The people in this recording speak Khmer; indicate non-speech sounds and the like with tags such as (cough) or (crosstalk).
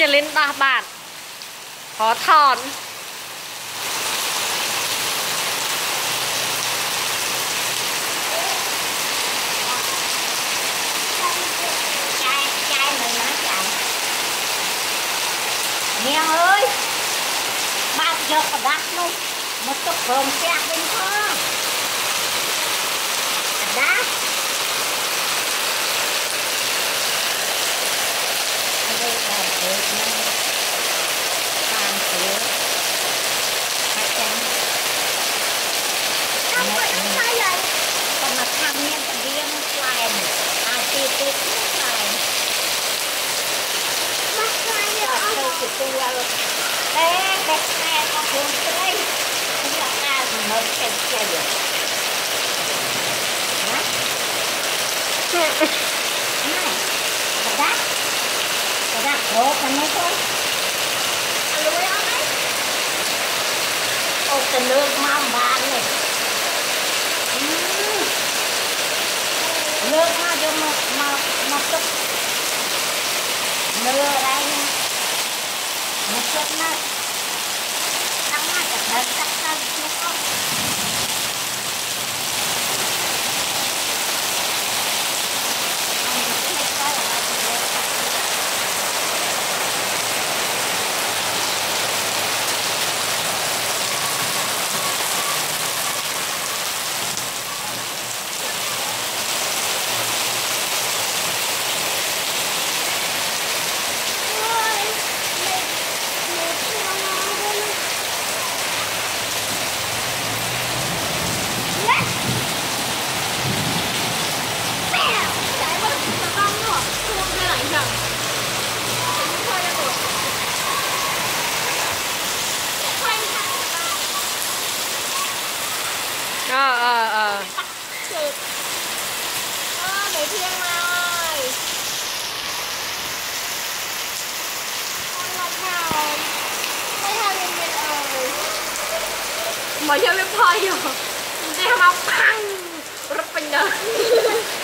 ចលិនដោះបាទខថននាងអើយបាត់យកกระดาษនោះមកទុកព្រមផ្ទះវិញផងហើយចេះចេះណាណាណាកដាកដាហូបតាមនេះទៅលួយអត់ទេអូទៅលើកមកបាននេះលើកមកយកមកមកមកទុកលើរ៉ៃណាមកទុកណា ờ ờ ờ để thiên ma ơi con lộc nào thấy hai bên bên ơi mà nhớ bên phơi rồi đeo mọc băng rất bình đẳng (laughs)